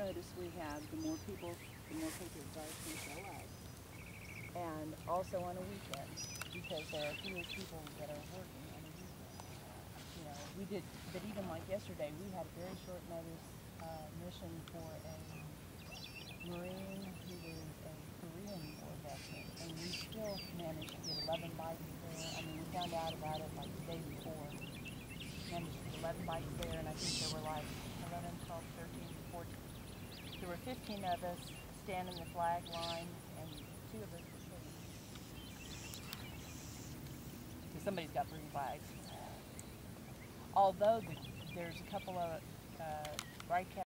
notice we have, the more people, the more paper bars can show up. And also on a weekend, because there are fewer people that are working on a weekend. You know, we did, but even like yesterday, we had a very short notice, uh, mission for a Marine who was a Korean War veteran, and we still managed to get eleven bites there. I mean, we found out about it like the day before. Managed to get eleven bites there, and I think there were like 11, 12, 13, 14. There were fifteen of us stand in the flag line, and two of us sitting. Somebody's got three flags. Although the, there's a couple of uh, broadcast